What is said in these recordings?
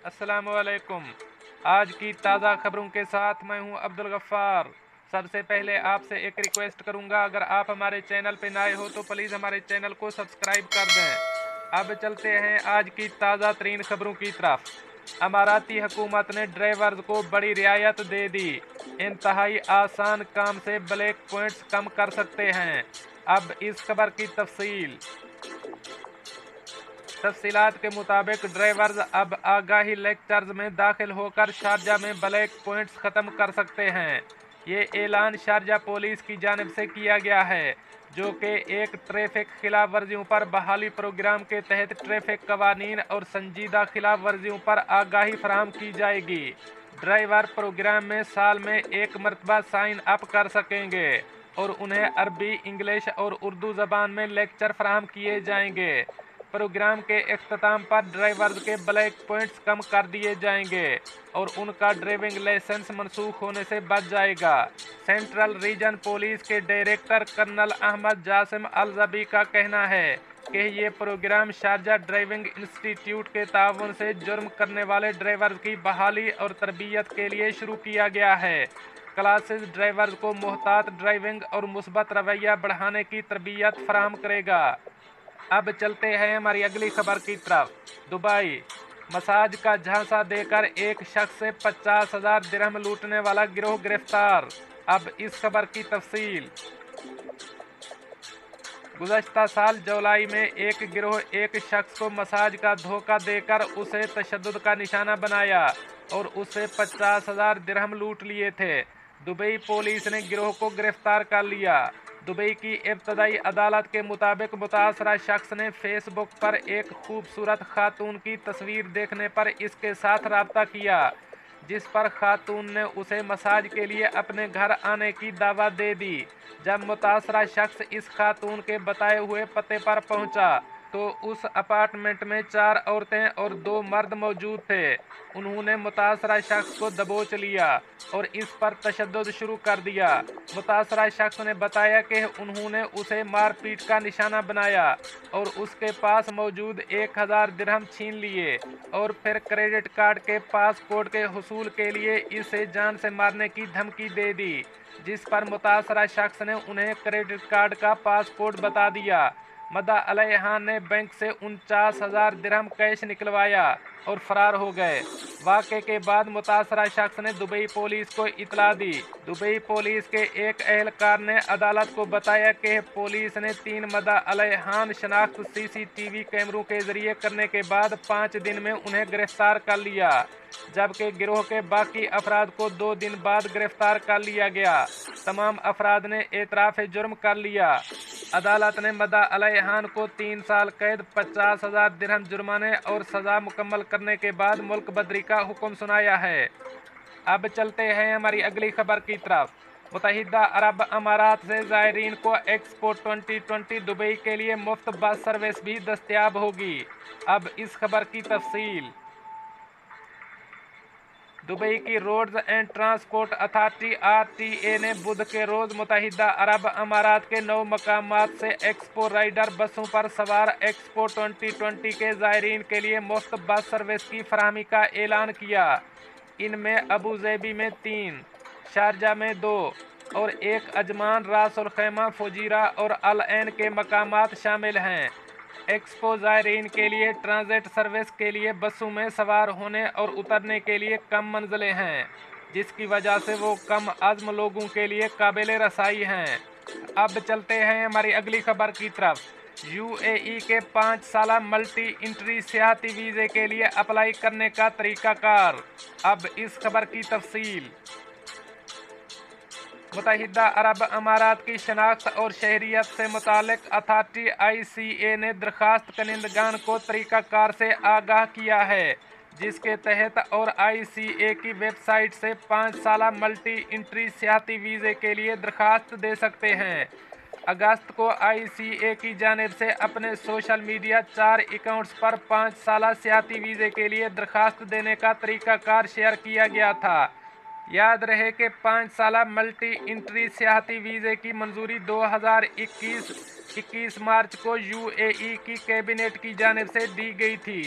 अस्सलाम वालेकुम आज की ताज़ा खबरों के साथ मैं हूँ अब्दुल गफ्फार। सबसे पहले आपसे एक रिक्वेस्ट करूँगा, अगर आप हमारे चैनल पर नए हो तो प्लीज़ हमारे चैनल को सब्सक्राइब कर दें। अब चलते हैं आज की ताज़ा तरीन खबरों की तरफ़। अमाराती हुकूमत ने ड्राइवर्स को बड़ी रियायत दे दी। इंतहाई आसान काम से ब्लैक पॉइंट्स कम कर सकते हैं। अब इस खबर की तफसील। तफसीत के मुताबिक ड्राइवर्स अब आगाही लेक्चर्स में दाखिल होकर शारजा में ब्लैक पॉइंट्स ख़त्म कर सकते हैं। ये ऐलान शारजा पुलिस की जानब से किया गया है, जो कि एक ट्रैफ़िक खिलाफ वर्जियों पर बहाली प्रोग्राम के तहत ट्रैफ़िक कवानीन और संजीदा खिलाफ वर्जियों पर आगाही फराम की जाएगी। ड्राइवर प्रोग्राम में साल में एक मरतबा साइन अप कर सकेंगे और उन्हें अरबी, इंग्लिश और उर्दू ज़बान में लेक्चर फराम किए जाएँगे। प्रोग्राम के अख्ताम पर ड्राइवर्स के ब्लैक पॉइंट्स कम कर दिए जाएँगे और उनका ड्राइविंग लाइसेंस मनसूख होने से बच जाएगा। सेंट्रल रीजन पुलिस के director colonel Ahmed Jasim Aljabi का कहना है कि ये प्रोग्राम शारजा ड्राइविंग इंस्टीट्यूट के ताउन से जुर्म करने वाले ड्राइवर की बहाली और तरबियत के लिए शुरू किया गया है। क्लासेस ड्राइवर को मोहतात ड्राइविंग और मुस्बत रवैया बढ़ाने की तरबियत फराम करेगा। अब चलते हैं हमारी अगली खबर की तरफ़। दुबई, मसाज का झांसा देकर एक शख्स से पचास हज़ार दिरहम लूटने वाला गिरोह गिरफ़्तार। अब इस खबर की तफसील। गुजशत साल जुलाई में एक गिरोह एक शख्स को मसाज का धोखा देकर उसे तशद का निशाना बनाया और उसे पचास हज़ार दिरहम लूट लिए थे। दुबई पुलिस ने गिरोह को गिरफ़्तार कर लिया। दुबई की इब्तदाई अदालत के मुताबिक मुतासरा शख्स ने फेसबुक पर एक खूबसूरत खातून की तस्वीर देखने पर इसके साथ रबता किया, जिस पर खातून ने उसे मसाज के लिए अपने घर आने की दावा दे दी। जब मुतासरा शख्स इस खातून के बताए हुए पते पर पहुँचा तो उस अपार्टमेंट में चार औरतें और दो मर्द मौजूद थे। उन्होंने मुतासरा शख्स को दबोच लिया और इस पर तशद शुरू कर दिया। मुतासरा शख्स ने बताया कि उन्होंने उसे मारपीट का निशाना बनाया और उसके पास मौजूद एक हज़ार दिरहम छीन लिए और फिर क्रेडिट कार्ड के पासपोर्ट के हसूल के लिए इसे जान से मारने की धमकी दे दी, जिस पर मुतासरा शख्स ने उन्हें क्रेडिट कार्ड का पासपोर्ट बता दिया। मदा अलहान ने बैंक से उनचास हज़ार दिरहम कैश निकलवाया और फरार हो गए। वाक़े के बाद मुतासरा शख्स ने दुबई पुलिस को इतला दी। दुबई पुलिस के एक एहलकार ने अदालत को बताया कि पुलिस ने तीन मदा अलहान शनाख्त सीसीटीवी कैमरों के ज़रिए करने के बाद पाँच दिन में उन्हें गिरफ़्तार कर लिया, जबकि गिरोह के बाकी अफराद को दो दिन बाद गिरफ़्तार कर लिया गया। तमाम अफराद ने एतराफ़ जुर्म कर लिया। अदालत ने मदा अलहान को तीन साल कैद, पचास हज़ार दिरहम जुर्माने और सज़ा मुकम्मल करने के बाद मुल्क बदरी का हुक्म सुनाया है। अब चलते हैं हमारी अगली खबर की तरफ़। मुतहदा अरब अमारात से ज़ायरीन को एक्सपो 2020 दुबई के लिए मुफ़्त बस सर्विस भी दस्तियाब होगी। अब इस खबर की तफसील। दुबई की roads and transport authority, RTA ने बुध के रोज़ मुतहदा अरब अमारात के नौ मकाम से एक्सपो राइडर बसों पर सवार एक्सपो 2020 के ज़ायरीन के लिए मुफ़्त बस सर्विस की फरहमी का ऐलान किया। इनमें अबू जैबी में तीन, शारजा में दो और एक अजमान रासुलखैमा फुजीरा और अल के मकाम शामिल हैं। एक्सपो ज़ायरीन के लिए ट्रांजिट सर्विस के लिए बसों में सवार होने और उतरने के लिए कम मंजिलें हैं, जिसकी वजह से वो कम आज़म लोगों के लिए काबिल रसाई हैं। अब चलते हैं हमारी अगली खबर की तरफ़। यूएई के पाँच साल मल्टी इंट्री सियाती वीज़े के लिए अप्लाई करने का तरीक़ाकार। अब इस खबर की तफसील। मुतहदा अरब अमारात की शनाख्त और शहरीत से मुतक अथार्टी आई सी ए ने दरख्वास्त कनिंदगान को तरीक़ाकार से आगाह किया है, जिसके तहत और आई सी ए की वेबसाइट से पाँच साल मल्टी इंट्री सियाती वीज़े के लिए दरख्वास्त दे सकते हैं। अगस्त को आई सी ए की जानब से अपने सोशल मीडिया चार अकाउंट्स पर पाँच साल सियाती वीज़े के लिए दरख्वास्त देने का तरीक़ाकार शेयर किया गया था। याद रहे कि पाँच साल मल्टी इंट्री सियाहती वीज़े की मंजूरी 2021 21 मार्च को यूएई की कैबिनेट की जानब से दी गई थी।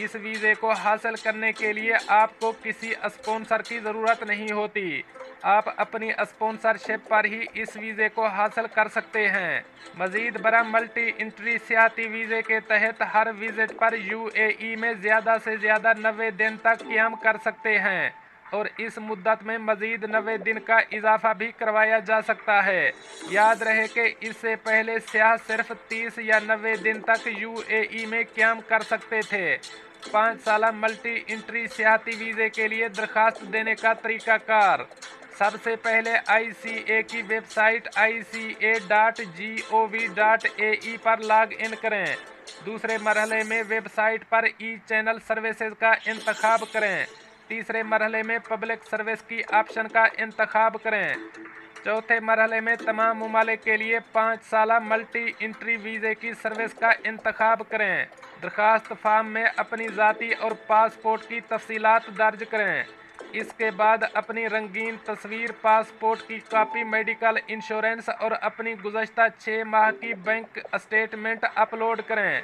इस वीज़े को हासिल करने के लिए आपको किसी स्पॉन्सर की ज़रूरत नहीं होती। आप अपनी स्पॉन्सरशिप पर ही इस वीज़े को हासिल कर सकते हैं। मज़ीद बड़ा मल्टी इंट्री सियाती वीज़े के तहत हर विज़िट पर यूएई में ज़्यादा से ज़्यादा नबे दिन तक क्याम कर सकते हैं। और इस मुद्दत में मज़ीद नबे दिन का इजाफा भी करवाया जा सकता है। याद रहे कि इससे पहले स्याह सिर्फ़ तीस या नबे दिन तक यूएई में क्याम कर सकते थे। पाँच साल मल्टी इंट्री सियाती वीज़े के लिए दरखास्त देने का तरीक़ाकार। सबसे पहले आईसीए की website I C A dot G O V dot A E पर लॉग इन करें। दूसरे मरहले में वेबसाइट पर ई चैनल सर्विसेज़ का इंतखब करें। तीसरे मरहले में पब्लिक सर्विस की ऑप्शन का इंतखब करें। चौथे मरहले में तमाम ममालिक के लिए पाँच साल मल्टी इंट्री वीज़े की सर्विस का इंतखब करें। दरख्वास्त फार्म में अपनी ज़ाती और पासपोर्ट की तफसीलात दर्ज करें। इसके बाद अपनी रंगीन तस्वीर, पासपोर्ट की कापी, मेडिकल इंश्योरेंस और अपनी गुजशत छः माह की बैंक स्टेटमेंट अपलोड करें,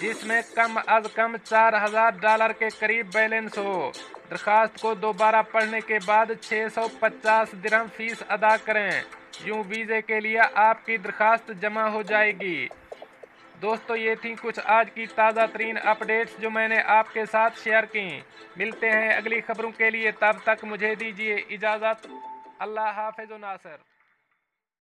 जिसमें कम अज कम चार हज़ार डॉलर के करीब बैलेंस हो। दरखास्त को दोबारा पढ़ने के बाद छः सौ पचास दिरहम फ़ीस अदा करें। यूँ वीज़े के लिए आपकी दरखास्त जमा हो जाएगी। दोस्तों, ये थी कुछ आज की ताज़ा तरीन अपडेट्स जो मैंने आपके साथ शेयर की। मिलते हैं अगली खबरों के लिए, तब तक मुझे दीजिए इजाज़त। अल्लाह हाफिज़ नासर।